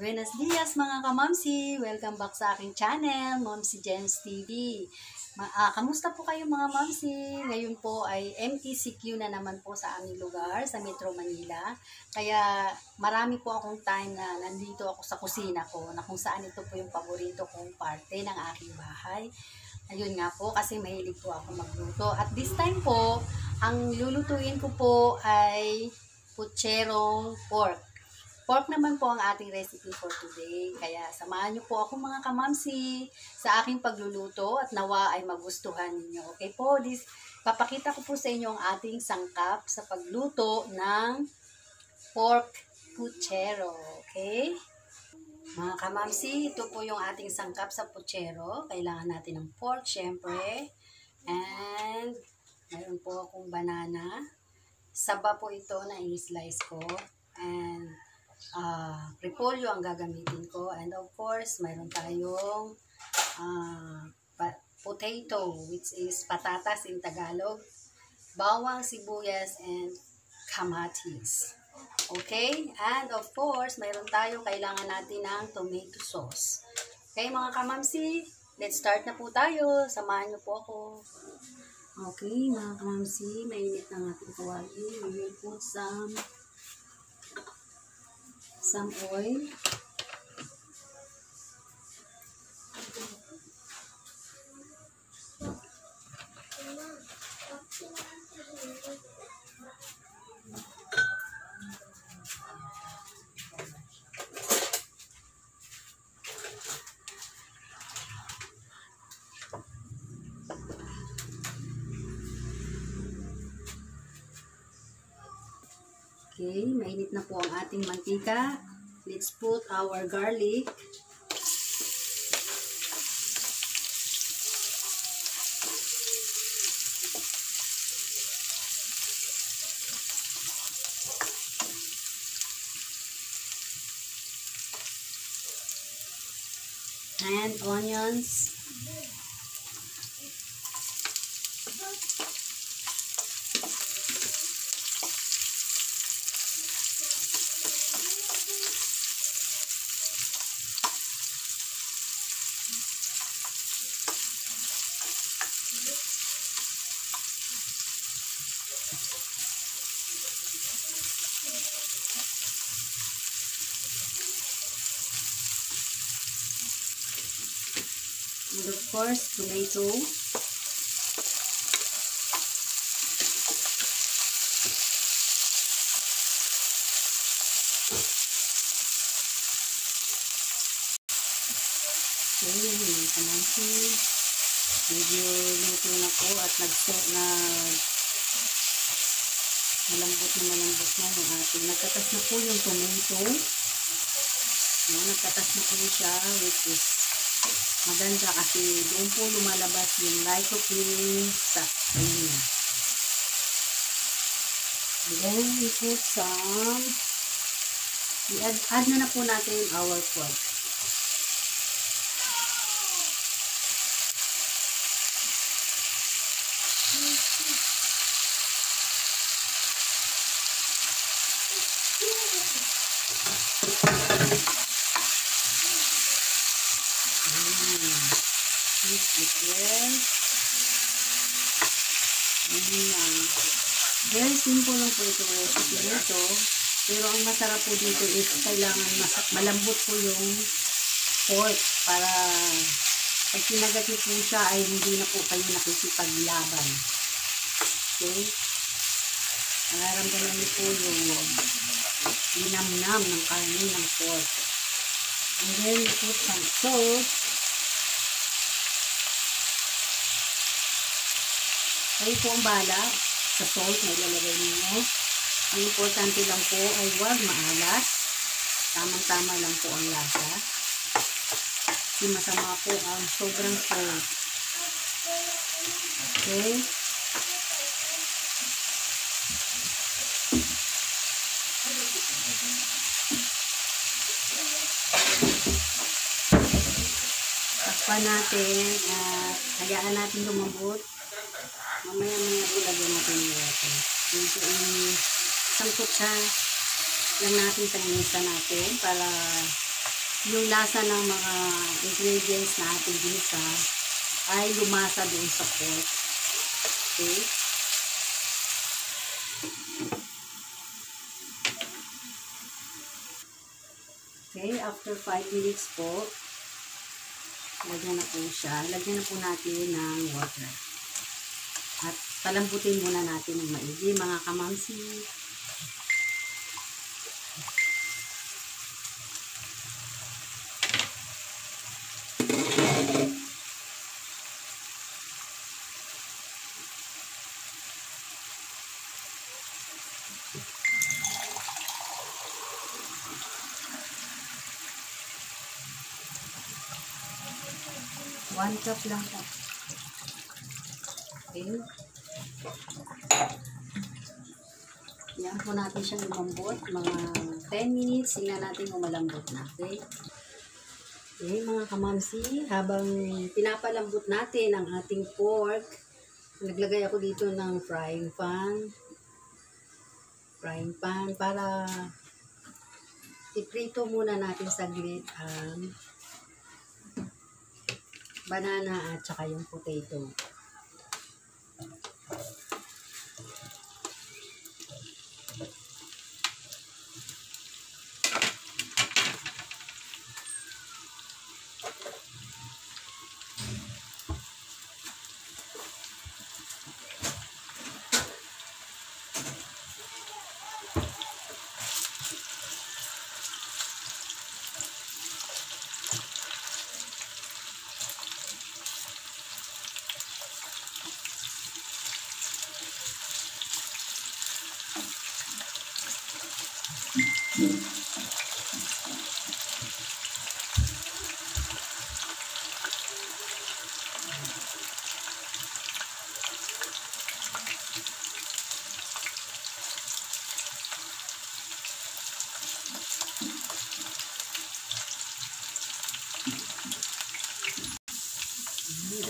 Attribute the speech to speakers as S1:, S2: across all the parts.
S1: Buenos dias mga kamamsi! Welcome back sa aking channel, Momsi Gems TV. Ma ah, kamusta po kayo mga mamsi? Ngayon po ay MTCQ na naman po sa aming lugar, sa Metro Manila. Kaya marami po akong time na nandito ako sa kusina ko, na kung saan ito po yung paborito kong parte ng aking bahay. Ayun nga po, kasi mahilig po ako magluto. At this time po, ang lulutuin ko po ay putserong pork. Pork naman po ang ating recipe for today. Kaya samahan niyo po ako mga kamamsi sa aking pagluluto at nawa ay magustuhan ninyo. Okay po, this, papakita ko po sa inyo ang ating sangkap sa pagluto ng pork puchero. Okay? Mga kamamsi, ito po yung ating sangkap sa puchero. Kailangan natin ng pork, syempre. And, mayroon po akong banana. Saba po ito na i-slice ko. And, uh, repolyo ang gagamitin ko. And of course, mayroon tayong uh, potato, which is patatas in Tagalog, bawang, sibuyas, and kamatis. Okay? And of course, mayroon tayo, kailangan natin ng tomato sauce. Okay, mga kamamsi, let's start na po tayo. Samahan niyo po ako. Okay, mga kamamsi, mainit na ating kawali. We will put some some oil. Okay, mainit na po ang ating mantika. Let's put our garlic. And onions. And of course, tomato. Okay, kamansi. Medyo luto na po at nag-set na malambot na malambot na yung ating. Nagkatas na po yung tomato. No, nagkatas na po siya which is maganda kasi doon po lumalabas yung lycopene sa kanya. Then we put some i-add add na na po natin our pork. Mix it well. Ayan. Very simple lang po ito recipe nito. Pero ang masarap po dito is kailangan malambot po yung pork para pag kinagat po siya ay hindi na po kayo nakikipaglaban. Okay? Nararamdaman niyo po yung dinamnam ng karne ng pork. And then, put some salt. Kayo po ang bala sa salt na ilalagay ninyo. Ang importante lang po ay huwag maalas. Tamang-tama lang po ang lasa. Hindi masama po ang sobrang salt. Okay. Takpan natin at hayaan natin lumambot. Mamaya-maya ilagay natin yung water. Medyo isang kutsa lang natin sa natin para yung lasa ng mga ingredients na ating ginisa ay lumasa doon sa pork. Okay? Okay, after 5 minutes po, lagyan na po siya. Lagyan na po natin ng water. At palambutin muna natin ng maigi, mga kamamsi. One cup lang po. Okay. Yan po natin siyang lumambot. Mga 10 minutes. Tingnan natin kung malambot na. Okay. Okay, mga kamamsi. Habang pinapalambot natin ang ating pork, naglagay ako dito ng frying pan. Frying pan para iprito muna natin saglit ang banana at saka yung potato.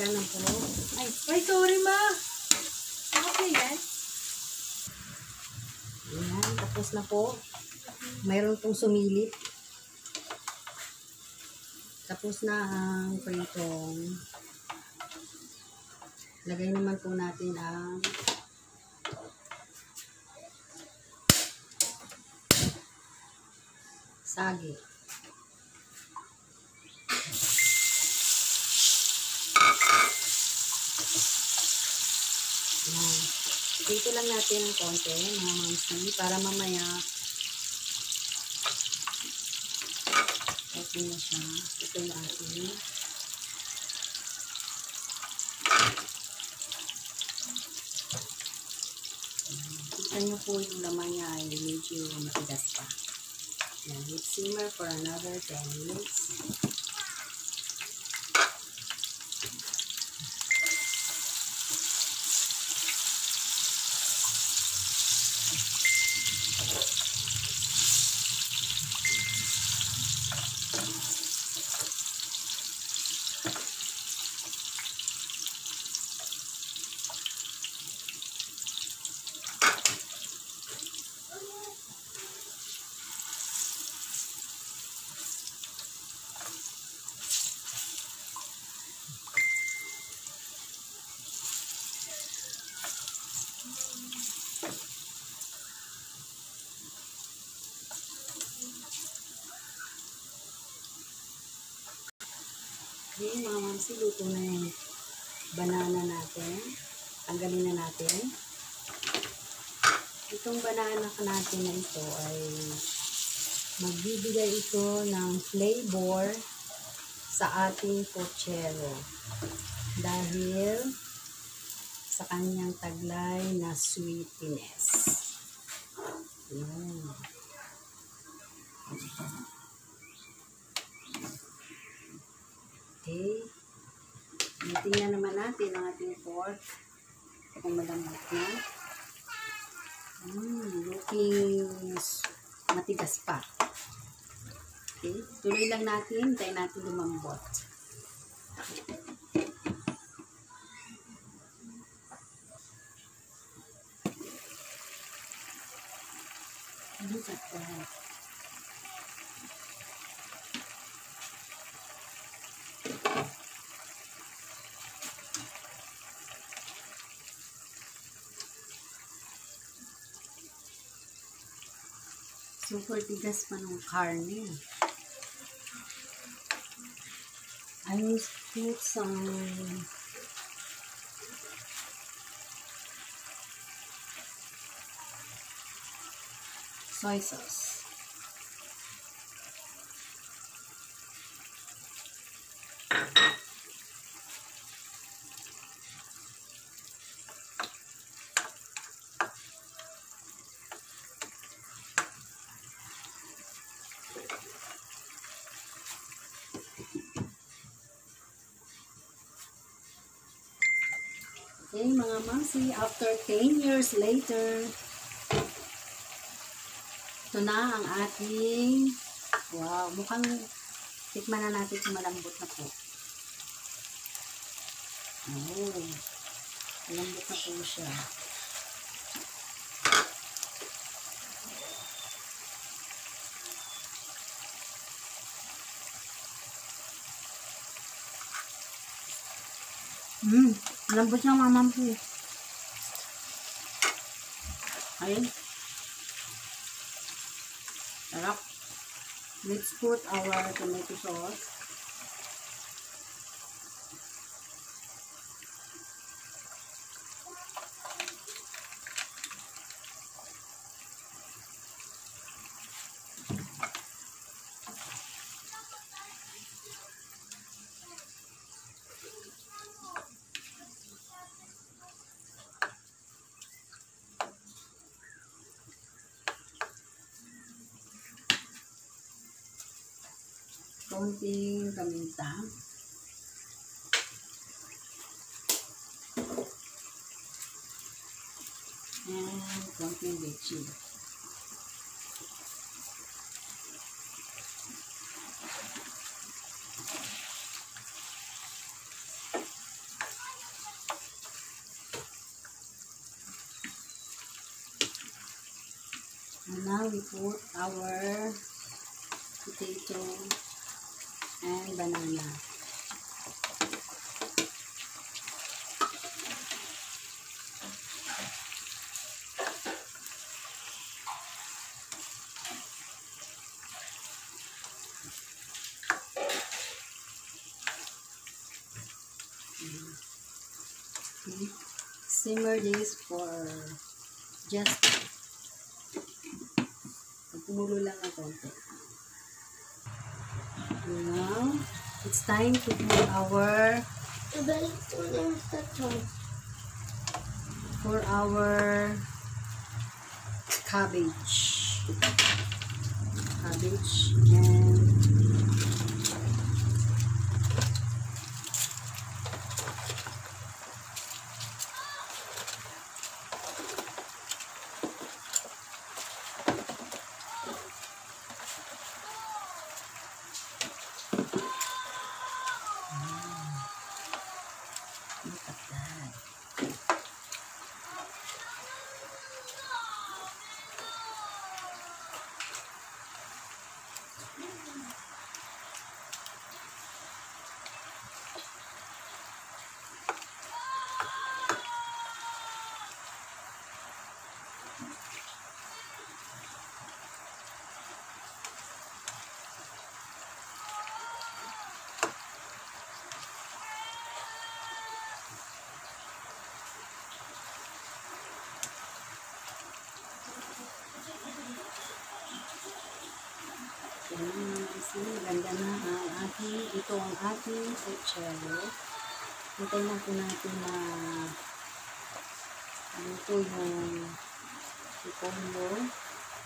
S1: Handa na po.
S2: Ay, ay, sorry ma. Okay yan.
S1: Ayan, tapos na po. Mayroon pong sumilip. Tapos na ang pritong. Lagay naman po natin ang sagi. Ayan. Dito lang natin ng konti, mga mamsi, para mamaya okay na siya. Ito yung ating Kita niyo po yung laman niya ay medyo matigas pa. Ayan, let's simmer for another 10 minutes. Okay, mga mamsi, luto na yung banana natin. Tanggalin na natin. Itong banana natin na ito ay magbibigay ito ng flavor sa ating pochero. Dahil sa kanyang taglay na sweetness. Yun. Okay. Tingnan naman natin ang ating pork. Kung malambot na. Mm, looking matigas pa. Okay. Tuloy lang natin. Tayo natin lumambot. Super tigas pa ng karne. I will put some soy sauce. Okay, mga mamsi, after 10 years later, ito na ang ating, wow, mukhang tikman na natin kung malambot na po. Oh, malambot na po siya. Hmm, malambot siya mga mamsi. Ayun. Sarap. Let's put our tomato sauce. Konting paminta. And konting leche. And now we put our potato and banana. Okay. Simmer this for just kumulo lang ng konti. Now, it's time to put our for our cabbage. Cabbage and look at that. Ayan, kasi ganda na ang ating, ito ang ating puchero. Hintay na po natin na luto yung ipondo.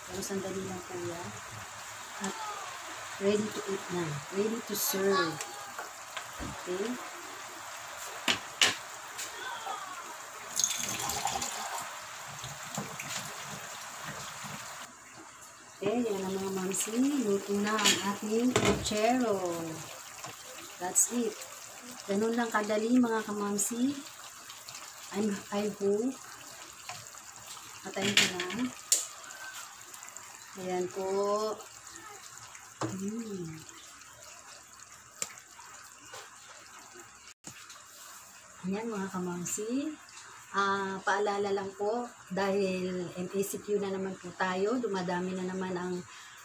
S1: Pero sandali lang po yan. At ready to eat na. Ready to serve. Okay? Okay, yan ang mga mamsi. Luto na ang ating puchero. That's it. Ganun lang kadali mga kamamsi. I'm, I hope. Patayin ko na. Ayan po. Mm. Ayan mga kamamsi. Ah, paalala lang po, dahil MACQ na naman po tayo, dumadami na naman ang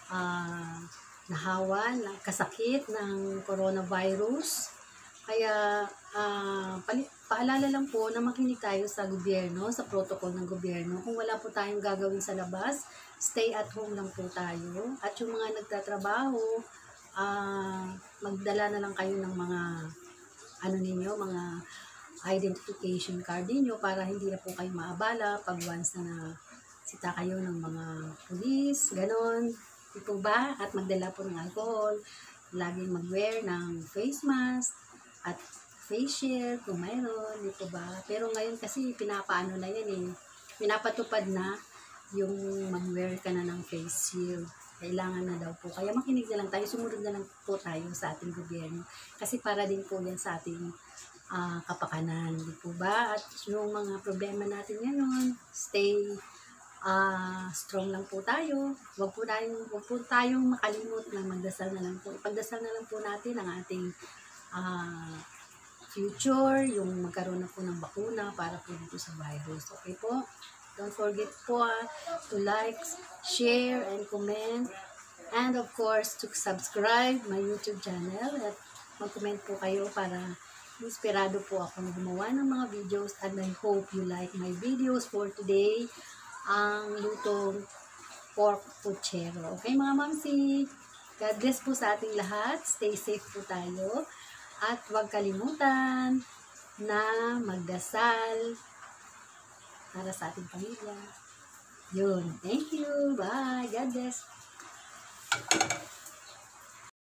S1: ah, nahawa, ng kasakit ng coronavirus. Kaya, pali- paalala lang po na makinig tayo sa gobyerno, sa protocol ng gobyerno. Kung wala po tayong gagawin sa labas, stay at home lang po tayo. At yung mga nagtatrabaho, ah, magdala na lang kayo ng mga, ano ninyo, mga identification card ninyo para hindi na po kayo maabala pag once na, na sita kayo ng mga pulis, ganon. Di po ba? At magdala po ng alcohol. Laging mag-wear ng face mask at face shield kung mayroon, di po ba? Pero ngayon kasi pinapaano na yan eh. Pinapatupad na yung mag-wear ka na ng face shield. Kailangan na daw po. Kaya makinig na lang tayo, sumunod na lang po tayo sa ating gobyerno. Kasi para din po yan sa ating ah, kapakanan, di ba? At yung mga problema natin ngayon, stay ah strong lang po tayo. Huwag po tayong, huwag po tayong makalimot na magdasal na lang po. Ipagdasal na lang po natin ang ating ah, future, yung magkaroon na po ng bakuna para po dito sa virus. Okay po? Don't forget po ah, to like, share, and comment. And of course, to subscribe my YouTube channel at mag-comment po kayo para inspirado po ako na gumawa ng mga videos and I hope you like my videos for today ang lutong pork puchero. Okay mga mamsi? God bless po sa ating lahat. Stay safe po tayo. At huwag kalimutan na magdasal para sa ating pamilya. Yun. Thank you. Bye. God bless.